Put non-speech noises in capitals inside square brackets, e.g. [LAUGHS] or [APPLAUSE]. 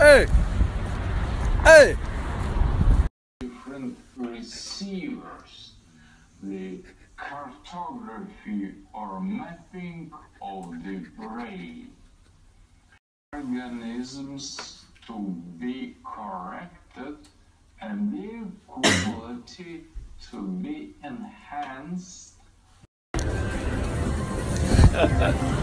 Hey! Hey! different receivers. The cartography or mapping of the brain. Organisms to be corrected and their quality to be enhanced [LAUGHS]